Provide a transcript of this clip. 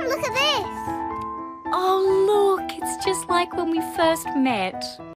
Mum, look at this. Oh, look, it's just like when we first met.